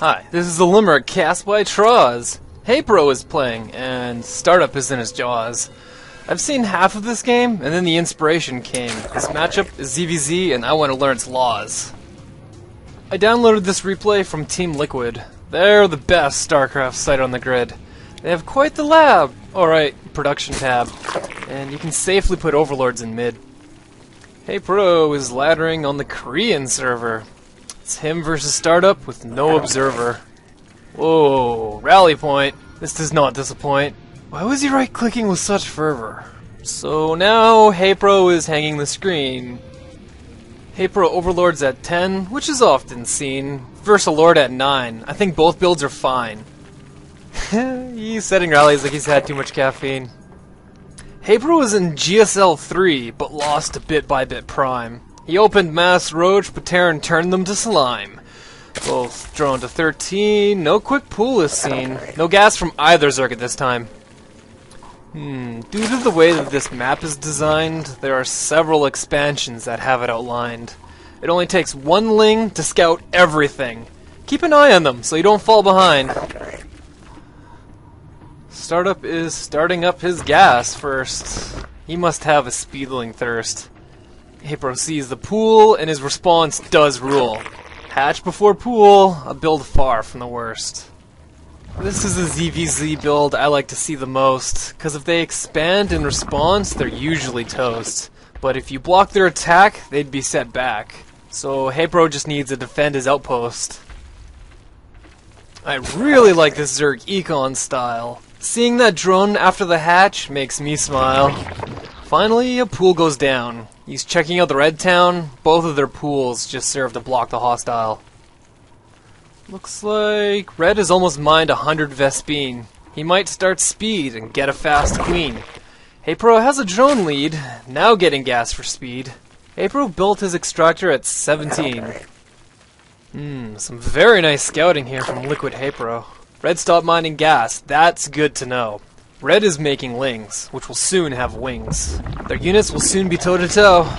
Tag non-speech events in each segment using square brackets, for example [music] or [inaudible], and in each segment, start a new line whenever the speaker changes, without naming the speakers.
Hi, this is the Limerick cast by Troz. Pro is playing, and Startup is in his jaws. I've seen half of this game, and then the inspiration came. This matchup is ZVZ, and I want to learn its laws. I downloaded this replay from Team Liquid. They're the best StarCraft site on the grid. They have quite the lab. Alright, production tab. And you can safely put overlords in mid. Haypro is laddering on the Korean server. It's him versus Startup with no observer. Whoa, rally point. This does not disappoint. Why was he right clicking with such fervor? So now Haypro is hanging the screen. Haypro Overlord's at 10, which is often seen. Versalord at 9. I think both builds are fine. [laughs] he's setting rallies like he's had too much caffeine. Haypro was in GSL 3, but lost a bit by bit prime. He opened Mass Roach, but Terran turned them to slime. Both drawn to 13, no quick pool is seen. No gas from either Zerg at this time. Hmm, due to the way that this map is designed, there are several expansions that have it outlined. It only takes one Ling to scout everything. Keep an eye on them so you don't fall behind. Startup is starting up his gas first. He must have a speedling thirst. Haypro sees the pool, and his response does rule. Hatch before pool, a build far from the worst. This is a ZVZ build I like to see the most, because if they expand in response, they're usually toast. But if you block their attack, they'd be set back. So Haypro just needs to defend his outpost. I really like this Zerg Econ style. Seeing that drone after the hatch makes me smile. Finally, a pool goes down. He's checking out the red town. Both of their pools just serve to block the hostile. Looks like red has almost mined a hundred Vespene. He might start speed and get a fast queen. Haypro has a drone lead, now getting gas for speed. Haypro built his extractor at 17. Hmm, some very nice scouting here from Liquid Haypro. Red stopped mining gas, that's good to know. Red is making lings, which will soon have wings. Their units will soon be toe-to-toe.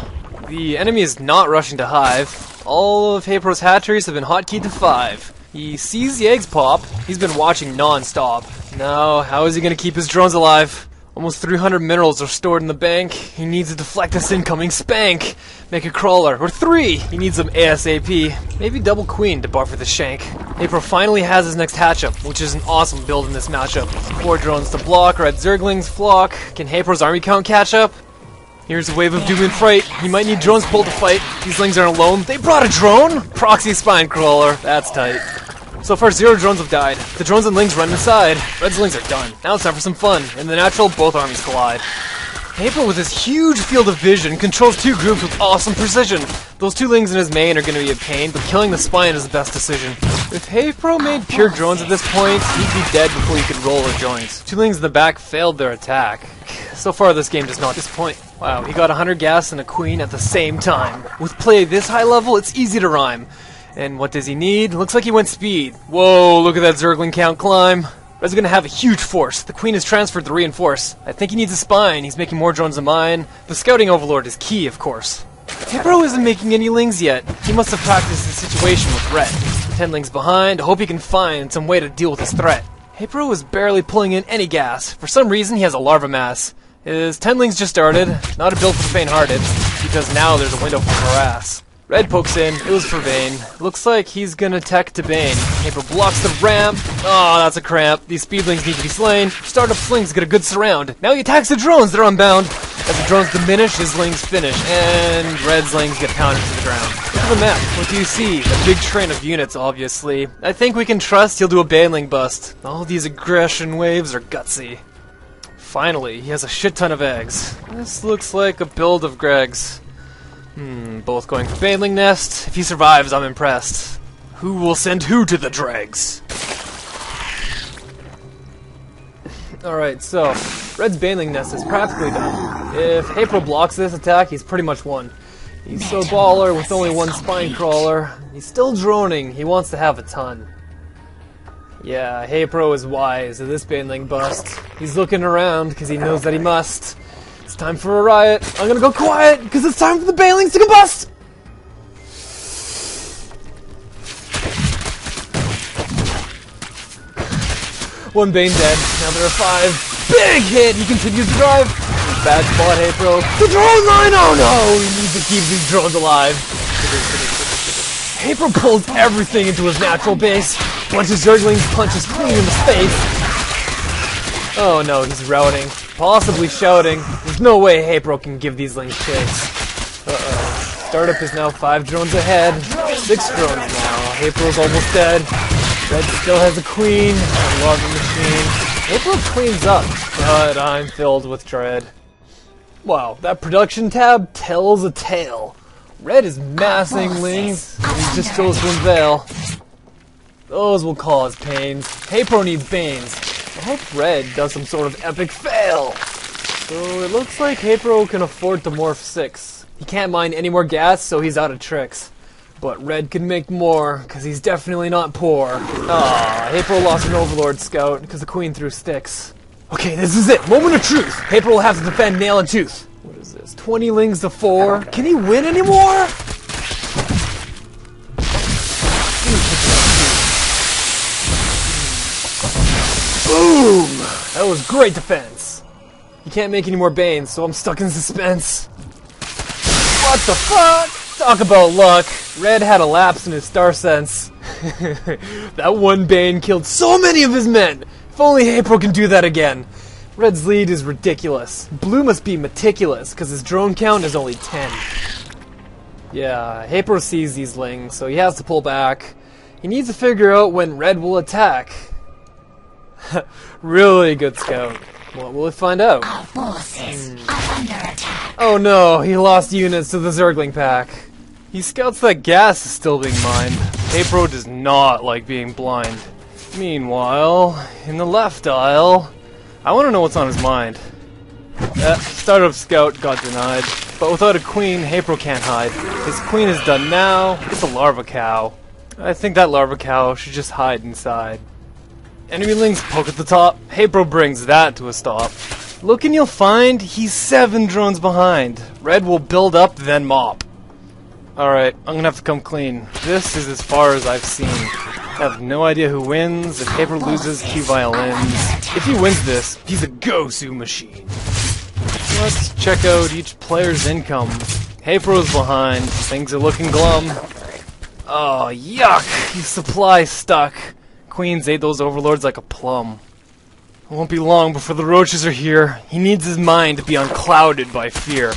The enemy is not rushing to hive. All of Haypro's hatcheries have been hotkeyed to 5. He sees the eggs pop. He's been watching non-stop. Now, how is he going to keep his drones alive? Almost 300 minerals are stored in the bank. He needs to deflect this incoming spank. Make a crawler. Or three! He needs them ASAP. Maybe double queen to buffer the shank. April finally has his next hatch-up, which is an awesome build in this matchup. Four drones to block, red zerglings flock. Can Haypro's army count catch up? Here's a wave of doom and fright. He might need drones pulled to fight. These lings aren't alone. They brought a drone? Proxy spine crawler. That's tight. So far, zero drones have died. The drones and Lings run inside. Red's Lings are done. Now it's time for some fun. In the natural, both armies collide. April, with his huge field of vision, controls two groups with awesome precision. Those two Lings in his main are going to be a pain, but killing the Spine is the best decision. If Haypro made pure drones at this point, he'd be dead before he could roll a joint. Two Lings in the back failed their attack. So far, this game does not disappoint. Wow, he got 100 gas and a queen at the same time. With play this high level, it's easy to rhyme. And what does he need? Looks like he went speed. Whoa, look at that Zergling count climb. Red's gonna have a huge force. The queen is transferred to reinforce. I think he needs a spine. He's making more drones than mine. The scouting overlord is key, of course. Haypro isn't making any lings yet. He must have practiced the situation with Red. Ten lings behind. Hope he can find some way to deal with this threat. Haypro is barely pulling in any gas. For some reason, he has a larva mass. His ten lings just started. Not a build for the faint-hearted, because now there's a window for harass. Red pokes in. It was for Vayne. Looks like he's gonna tech to Bane. Paper blocks the ramp. Oh, that's a cramp. These speedlings need to be slain. Startup slings get a good surround. Now he attacks the drones. They're unbound. As the drones diminish, his lings finish. And Red's lings get pounded to the ground. Look at the map. What do you see? A big train of units, obviously. I think we can trust he'll do a Baneling bust. All these aggression waves are gutsy. Finally, he has a shit ton of eggs. This looks like a build of Greg's. Hmm, both going for Baneling Nest. If he survives, I'm impressed. Who will send who to the dregs? [laughs] Alright, so, Red's Baneling Nest is practically done. If April blocks this attack, he's pretty much won. He's so baller with only one spine crawler. He's still droning, he wants to have a ton. Yeah, Haypro is wise to this Baneling bust. He's looking around because he knows that he must. It's time for a riot. I'm gonna go quiet, because it's time for the Banelings to combust! One Bane dead. Now there are five. Big hit! He continues to drive. Bad spot, hey bro. The drone line! Oh no! He needs to keep these drones alive. April pulls everything into his natural base. Bunch of Zerglings punches clean in the face. Oh no, he's routing. Possibly shouting. There's no way April can give these lings chase. Uh-oh. Startup is now five drones ahead. Six drones now. April's almost dead. Red still has a queen. I love the machine. April cleans up, but I'm filled with dread. Wow, that production tab tells a tale. Red is massing lings, and he just chose to unveil. Those will cause pains. Haypro needs Banes. I hope Red does some sort of epic fail. So it looks like Haypro can afford to morph 6. He can't mine any more gas, so he's out of tricks. But Red can make more, because he's definitely not poor. Ah, Haypro lost an Overlord Scout, because the Queen threw sticks. Okay, this is it. Moment of truth. Haypro will have to defend nail and tooth. What is this? 20 lings to 4? Can he win anymore? Great defense. He can't make any more Banes, so I'm stuck in suspense. What the fuck? Talk about luck. Red had a lapse in his star sense. [laughs] that one Bane killed so many of his men. If only April can do that again. Red's lead is ridiculous. Blue must be meticulous, because his drone count is only 10. Yeah, April sees these lings, so he has to pull back. He needs to figure out when Red will attack. [laughs] really good scout. What will it find out?
Our forces are under attack.
Oh no, he lost units to the Zergling pack. He scouts that gas is still being mined. April does not like being blind. Meanwhile, in the left aisle, I want to know what's on his mind. Uh, startup scout got denied, but without a queen, April can't hide. His queen is done now. It's a larva cow. I think that larva cow should just hide inside. Enemy lings poke at the top. April brings that to a stop. Look and you'll find he's seven drones behind. Red will build up, then mop. Alright, I'm gonna have to come clean. This is as far as I've seen. I have no idea who wins. If Paper loses, cue violins. If he wins this, he's a Gosu machine. Let's check out each player's income. Haypro's behind. Things are looking glum. Oh, yuck! His supply stuck. Queens ate those overlords like a plum. It won't be long before the roaches are here. He needs his mind to be unclouded by fear.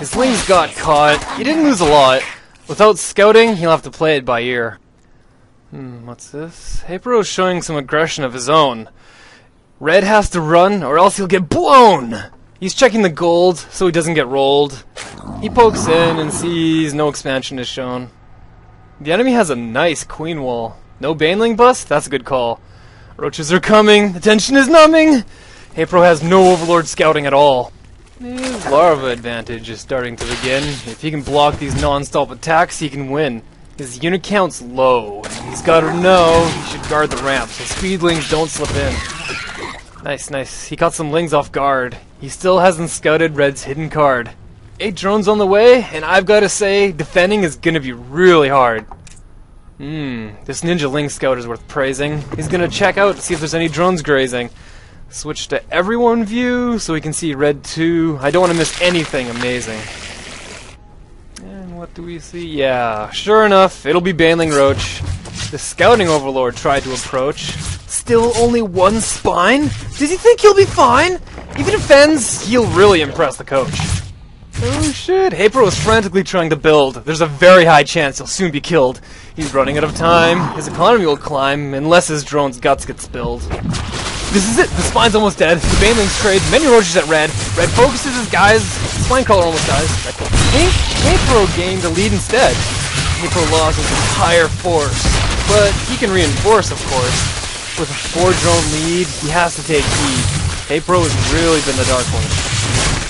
His lings got caught. He didn't lose a lot. Without scouting, he'll have to play it by ear. Hmm, what's this? Haypro's showing some aggression of his own. Red has to run, or else he'll get blown! He's checking the gold, so he doesn't get rolled. He pokes in and sees no expansion is shown. The enemy has a nice queen wall. No Baneling bust? That's a good call. Roaches are coming. The tension is numbing. Haypro has no Overlord scouting at all. His larva advantage is starting to begin. If he can block these non-stop attacks, he can win. His unit count's low. He's got to know he should guard the ramp so speedlings don't slip in. Nice, nice. He caught some lings off guard. He still hasn't scouted Red's hidden card. Eight drones on the way, and I've got to say, defending is gonna be really hard. Hmm, this Ninja Ling Scout is worth praising. He's gonna check out to see if there's any drones grazing. Switch to everyone view so we can see Red 2. I don't want to miss anything amazing. And what do we see? Yeah, sure enough, it'll be Baneling Roach. The Scouting Overlord tried to approach. Still only one spine? Does he think he'll be fine? If he defends, he'll really impress the coach. Oh shit, Haper is frantically trying to build. There's a very high chance he'll soon be killed. He's running out of time. His economy will climb unless his drone's guts get spilled. This is it. The spine's almost dead. The Banelings trade many roaches at red. Red focuses his guys. Spine color almost dies. Pink Haypro gained the lead instead. Haypro lost his entire force. But he can reinforce, of course. With a four drone lead, he has to take heed. Haypro has really been the dark horse.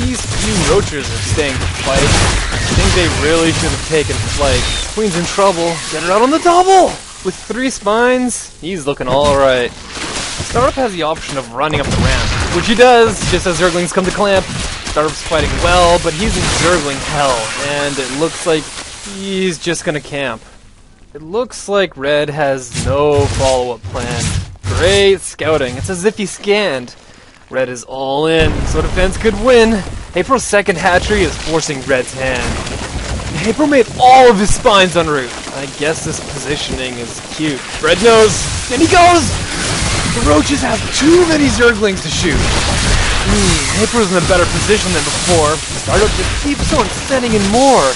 These few roaches are staying to fight. I think they really should have taken flight. Queen's in trouble. Get her out on the double! With three spines, he's looking alright. Startup has the option of running up the ramp, which he does, just as Zerglings come to clamp. Startup's fighting well, but he's in Zergling hell, and it looks like he's just gonna camp. It looks like Red has no follow-up plan Great scouting. It's as if he scanned. Red is all in, so defense could win. April's second hatchery is forcing Red's hand. April made all of his spines en route. I guess this positioning is cute. Red knows, and he goes! The roaches have too many zerglings to shoot. Hmm, April's in a better position than before. Startup just keeps on sending in more.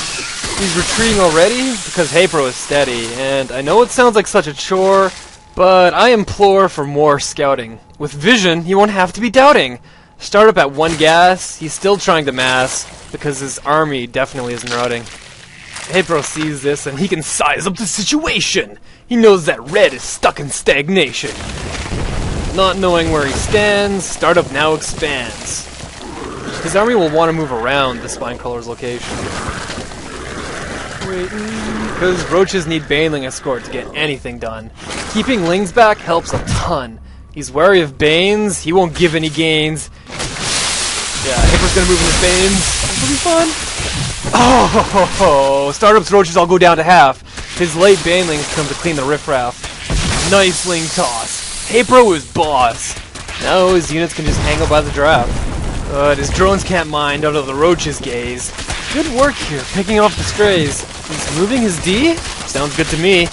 He's retreating already because Haypro is steady, and I know it sounds like such a chore, but I implore for more scouting. With vision, he won't have to be doubting. Startup at one gas, he's still trying to mass, because his army definitely isn't routing. Haypro sees this and he can size up the situation. He knows that Red is stuck in stagnation. Not knowing where he stands, Startup now expands. His army will want to move around the Spinecrawler's location. Because roaches need Baneling escort to get anything done. Keeping Lings back helps a ton. He's wary of Banes, he won't give any gains. Yeah, Hipper's gonna move into Banes. This will be fun. Oh, [laughs] ho, ho, ho. Startup's roaches all go down to half. His late Banelings come to clean the riffraff. Nice ling toss. Haypro is boss. Now his units can just hang out by the draft. But his drones can't mind out of the roach's gaze. Good work here, picking off the strays. He's moving his D? Sounds good to me.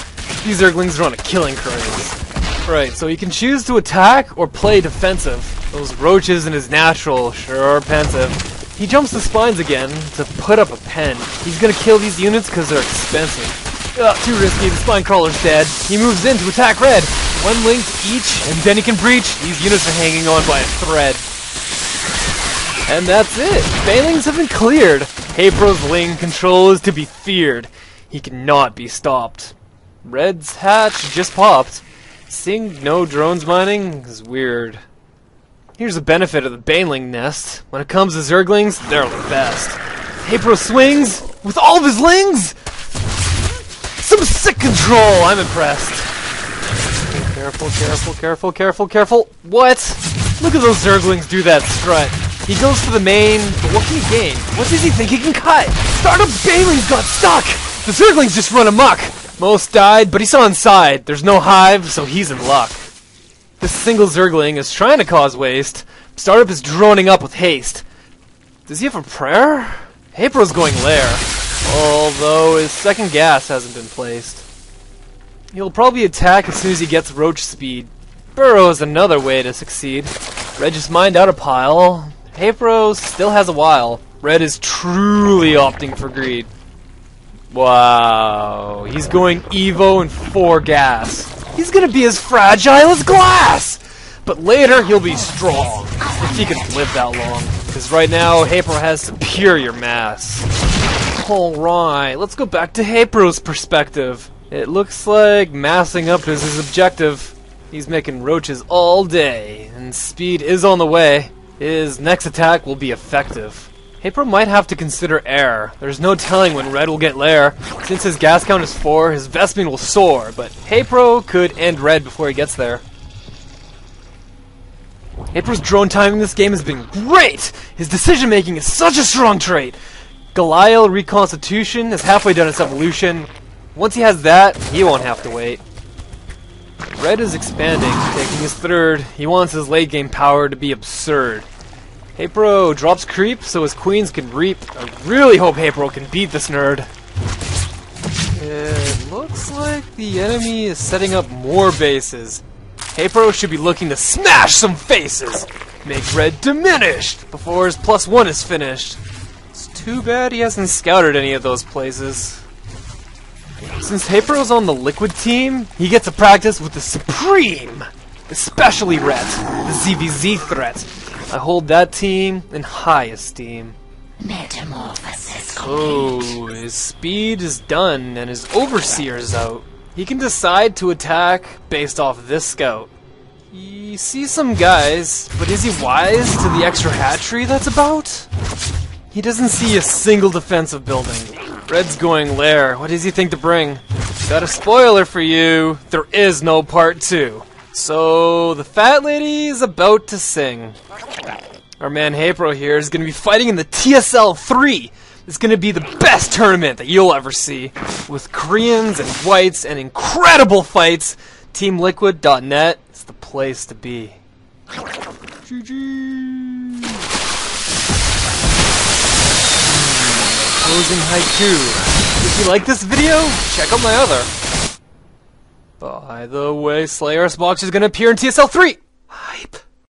These Zerglings are on a killing craze. Right, so he can choose to attack or play defensive. Those roaches in his natural sure are pensive. He jumps the spines again to put up a pen. He's gonna kill these units because they're expensive. Ugh, too risky, the spine crawler's dead. He moves in to attack red. One link each, and then he can breach. These units are hanging on by a thread. And that's it. Banelings have been cleared. Haypro's Ling control is to be feared. He cannot be stopped. Red's hatch just popped. Seeing no drones mining is weird. Here's the benefit of the Baneling nest. When it comes to Zerglings, they're the best. Haypro swings with all of his lings! Some sick control! I'm impressed. Careful, careful, careful, careful, careful. What? Look at those Zerglings do that strut. He goes for the main, but what can he gain? What does he think he can cut? Startup Banelings got stuck! The Zerglings just run amok! Most died, but he's on side. There's no hive, so he's in luck. This single Zergling is trying to cause waste. Startup is droning up with haste. Does he have a prayer? Haypro's going lair, although his second gas hasn't been placed. He'll probably attack as soon as he gets roach speed. Burrow is another way to succeed. Red just mined out a pile. Haypro still has a while. Red is truly opting for greed. Wow, he's going Evo and 4 gas. He's gonna be as fragile as glass! But later, he'll be strong, if he can live that long. Because right now, Haypro has superior mass. Alright, let's go back to Haypro's perspective. It looks like massing up is his objective. He's making roaches all day, and speed is on the way. His next attack will be effective. Haypro might have to consider air. There's no telling when Red will get lair. Since his gas count is 4, his Vespene will soar, but Haypro could end Red before he gets there. Haypro's drone timing in this game has been great! His decision making is such a strong trait! Glial Reconstitution is halfway done its evolution. Once he has that, he won't have to wait. Red is expanding, taking his third. He wants his late game power to be absurd. Haypro drops creep so his queens can reap. I really hope Haypro can beat this nerd. It looks like the enemy is setting up more bases. Haypro should be looking to smash some faces! Make red diminished before his plus one is finished. It's too bad he hasn't scouted any of those places. Since Haypro's on the Liquid team, he gets to practice with the Supreme! Especially Ret, the ZVZ threat. I hold that team in high esteem.
Metamorphosis complete.
Oh, his speed is done and his overseer's out. He can decide to attack based off this scout. He sees some guys, but is he wise to the extra hatchery that's about? He doesn't see a single defensive building. Red's going lair. What does he think to bring? Got a spoiler for you. There is no part two. So, the fat lady is about to sing. Our man Haypro here is going to be fighting in the TSL 3. It's going to be the best tournament that you'll ever see. With Koreans and whites and incredible fights. TeamLiquid.net is the place to be. GG. Closing haiku. If you like this video, check out my other. By the way, Slayer's box is gonna appear in TSL 3!